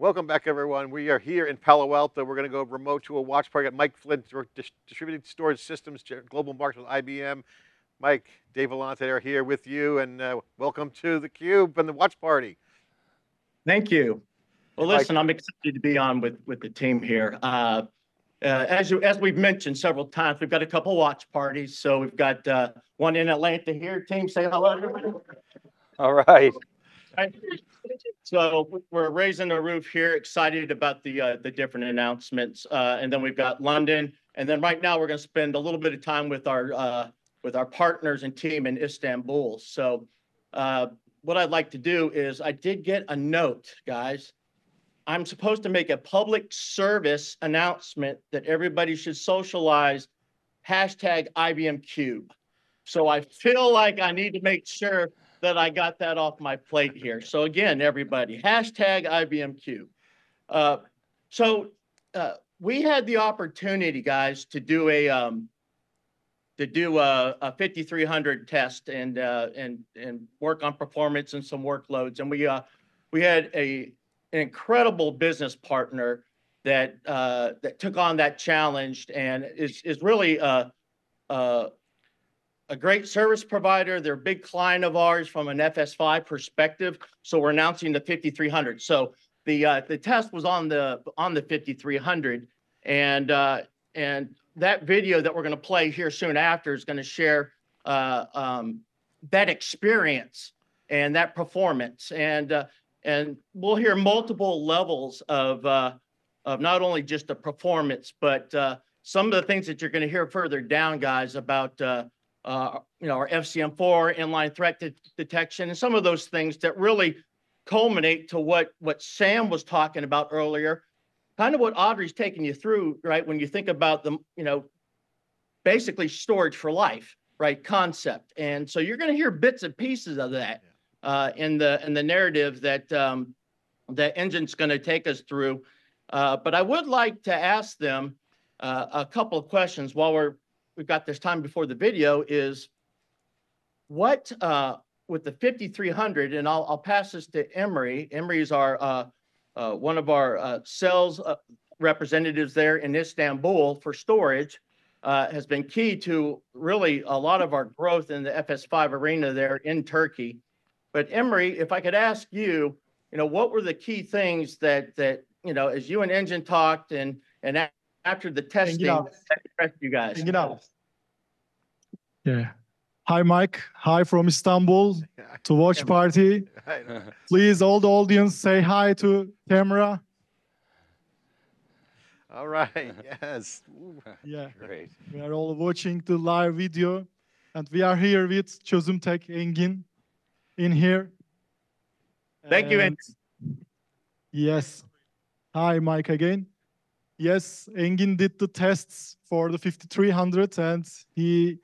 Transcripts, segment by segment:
Welcome back, everyone. We are here in Palo Alto. We're going to go remote to a watch party at Mike Flint, Distributed Storage Systems, Global Markets with IBM. Mike, Dave Vellante are here with you, and uh, welcome to the Cube and the watch party. Thank you. Well, Mike. listen, I'm excited to be on with, with the team here. Uh, uh, as you, as we've mentioned several times, we've got a couple watch parties. So we've got, uh, one in Atlanta here. Team, say hello. everybody. All right. So we're raising the roof here, excited about the, uh, the different announcements. Uh, and then we've got London. And then right now we're going to spend a little bit of time with our, uh, with our partners and team in Istanbul. So, uh, what I'd like to do is I did get a note, guys. I'm supposed to make a public service announcement that everybody should socialize hashtag IBM Cube. So I feel like I need to make sure that I got that off my plate here. So again, everybody, hashtag IBM Cube. Uh, so uh, we had the opportunity, guys, to do a um, to do a, a 5300 test and uh, and and work on performance and some workloads. And we uh, we had a an incredible business partner that uh, that took on that challenge and is is really a, a a great service provider. They're a big client of ours from an FS5 perspective. So we're announcing the 5300. So the uh, the test was on the on the 5300, and uh, and that video that we're going to play here soon after is going to share uh, um, that experience and that performance. And uh, and we'll hear multiple levels of uh, of not only just the performance, but uh, some of the things that you're going to hear further down, guys, about uh, you know our FCM4 inline threat de- detection and some of those things that really culminate to what what Sam was talking about earlier. Kind of what Audrey's taking you through, right? When you think about the, you know, basically storage for life, right? Concept, and so you're going to hear bits and pieces of that uh, in the in the narrative that um, that Engin's going to take us through. Uh, but I would like to ask them uh, a couple of questions while we're we've got this time before the video. Is what uh, with the 5300, and I'll I'll pass this to Emre. Emre is our uh, uh, one of our uh, sales uh, representatives there in Istanbul for storage. Uh, has been key to really a lot of our growth in the FS5 arena there in Turkey. But Emre, if I could ask you, you know, what were the key things that that you know, as you and Engin talked and and after the testing, up. that impressed you guys? Hang it up. Yeah. Hi, Mike. Hi from Istanbul to watch party. Please, all the audience, say hi to camera. All right. Yes. Ooh, Yeah, Great. we are all watching the live video, and we are here with Çözümtek Engin in here. Thank you, And- Yes. Hi, Mike again. Yes, Engin did the tests for the 5300 and he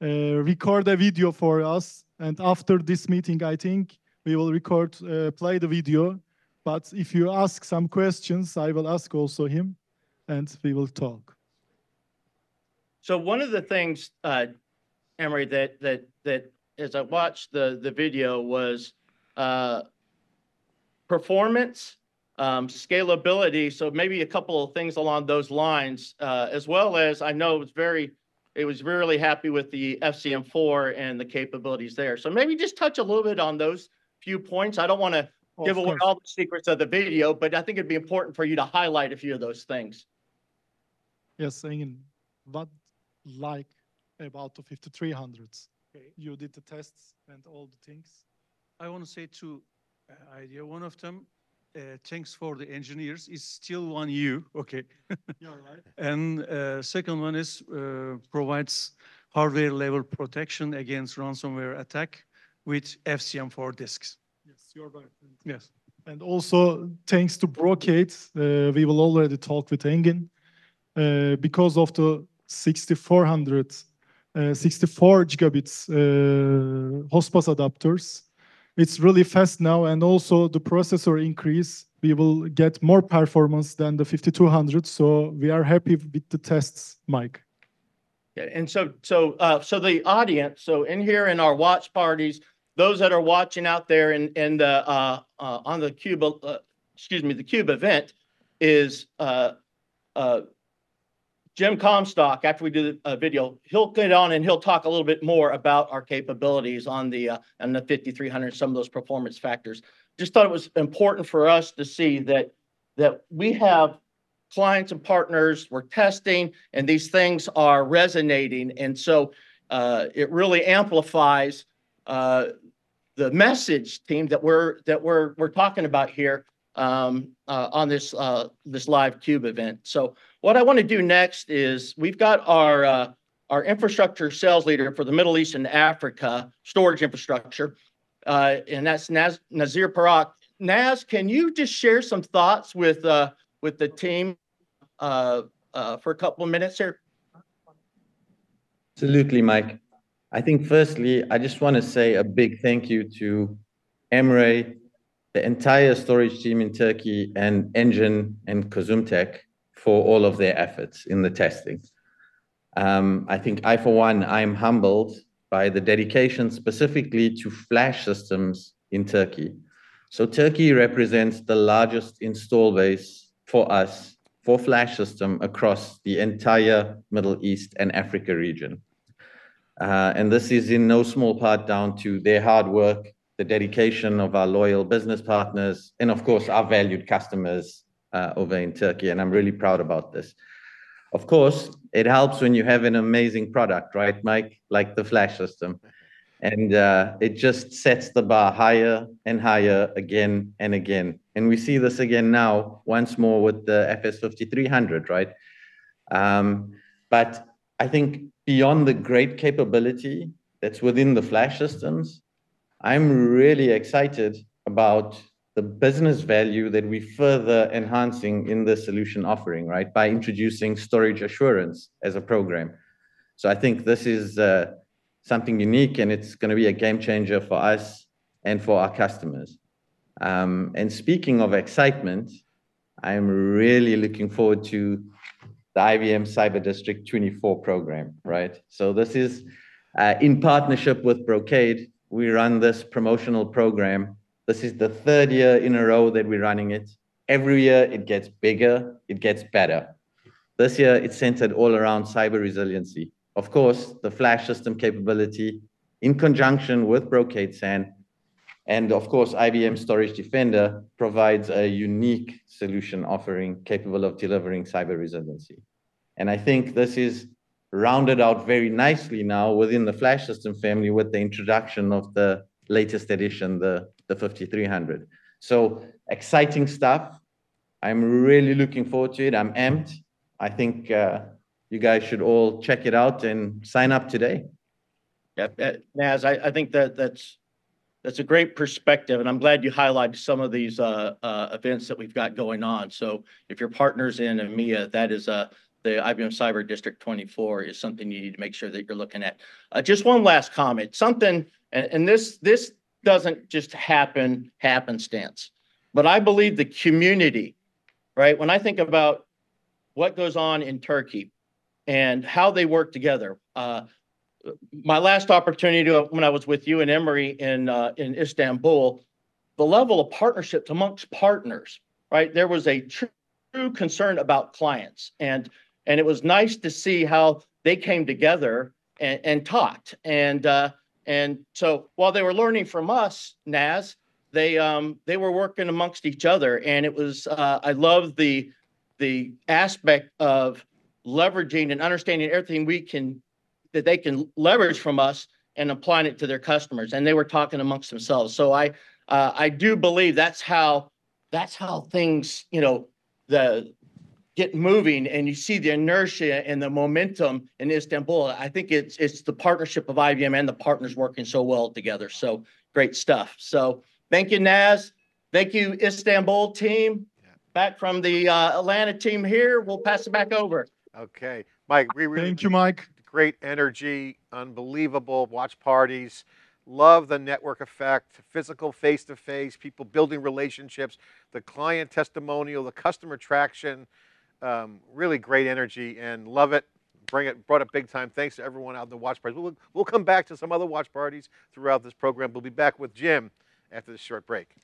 uh, record a video for us. And after this meeting, I think we will record, uh, play the video. But if you ask some questions, I will ask also him and we will talk. So one of the things, uh, Emre, that that that as I watched the the video was uh, performance, um, scalability. So maybe a couple of things along those lines, uh, as well as I know it was very, it was really happy with the FCM4 and the capabilities there. So maybe just touch a little bit on those few points. I don't want to Of give away course. all the secrets of the video, but I think it'd be important for you to highlight a few of those things. Yes, Engin, what like about the 5300s? You did the tests and all the things. I want to say two uh, idea. One of them, uh, thanks for the engineers, is still one you, okay. Yeah, right. And uh, second one is uh, provides hardware level protection against ransomware attack with FCM4 disks. Yes, you're right. Yes. And also, thanks to Brocade, uh, we will already talk with Engin. Uh, because of the 6400, uh, 64 gigabits uh, host-bus adapters, it's really fast now. And also the processor increase, we will get more performance than the 5200. So we are happy with the tests, Mike. And so so uh, so the audience, so in here in our watch parties, those that are watching out there in in the uh, uh, on the cube uh, excuse me, the Cube event is, uh, uh, Jim Comstock, after we do the uh, video, he'll get on and he'll talk a little bit more about our capabilities on the, uh, on the 5300, some of those performance factors. Just thought it was important for us to see that, that we have clients and partners, we're testing, and these things are resonating. And so uh, it really amplifies uh, the message team that we're, that we're, we're talking about here um, uh, on this, uh, this live cube event. So what I want to do next is we've got our, uh, our infrastructure sales leader for the Middle East and Africa storage infrastructure. Uh, and that's Naz, Nazir Parak. Naz, can you just share some thoughts with, uh, with the team, uh, uh, for a couple of minutes here? Absolutely, Mike. I think firstly, I just want to say a big thank you to Emre, the entire storage team in Turkey, and Engin and Çözümtek for all of their efforts in the testing. Um, I think I, for one, I'm humbled by the dedication specifically to flash systems in Turkey. So Turkey represents the largest install base for us for flash system across the entire Middle East and Africa region. Uh, and this is in no small part down to their hard work, the dedication of our loyal business partners, and of course, our valued customers uh, over in Turkey. And I'm really proud about this. Of course, it helps when you have an amazing product, right, Mike? Like the flash system. And uh, it just sets the bar higher and higher again and again. And we see this again now, once more with the FS5300, right? Um, but I think beyond the great capability that's within the flash systems, I'm really excited about the business value that we further enhancing in the solution offering, right? By introducing storage assurance as a program. So I think this is uh, something unique and it's going to be a game changer for us and for our customers. Um, and speaking of excitement, I'm really looking forward to the IBM Cyber District 24 program, right? So this is uh, in partnership with Brocade. We run this promotional program. This is the third year in a row that we're running it. Every year it gets bigger, it gets better. This year it's centered all around cyber resiliency. Of course, the flash system capability in conjunction with Brocade SAN and of course, IBM Storage Defender provides a unique solution offering capable of delivering cyber resiliency. And I think this is rounded out very nicely now within the flash system family with the introduction of the latest edition, the, the 5300. So exciting stuff. I'm really looking forward to it. I'm amped. I think uh, you guys should all check it out and sign up today. Yep, uh, Naz, I, I think that that's, that's a great perspective, and I'm glad you highlighted some of these, uh, uh, events that we've got going on. So if your partner's in EMEA, that is, uh, the IBM Cyber District twenty-four is something you need to make sure that you're looking at. Uh, just one last comment, something, and, and this, this doesn't just happen happenstance. But I believe the community, right? When I think about what goes on in Turkey and how they work together, uh, my last opportunity when I was with you and Emre in uh, in Istanbul, the level of partnerships amongst partners, right? There was a true concern about clients, and and it was nice to see how they came together and, and talked. And uh, and so while they were learning from us, Naz, they um they were working amongst each other, and it was uh, I love the the aspect of leveraging and understanding everything we can that they can leverage from us and applying it to their customers. And they were talking amongst themselves. So I uh, I do believe that's how that's how things you know the get moving and you see the inertia and the momentum in Istanbul. I think it's it's the partnership of IBM and the partners working so well together. So great stuff. So thank you, Naz. Thank you, Istanbul team. Back from the uh, Atlanta team here. We'll pass it back over. Okay, Mike, we really Thank you, Mike. great energy, unbelievable watch parties. Love the network effect, physical face to face, people building relationships, the client testimonial, the customer traction. Um, really great energy and love it. Bring it, brought it big time. Thanks to everyone out in the watch parties. We'll, we'll come back to some other watch parties throughout this program. We'll be back with Jim after this short break.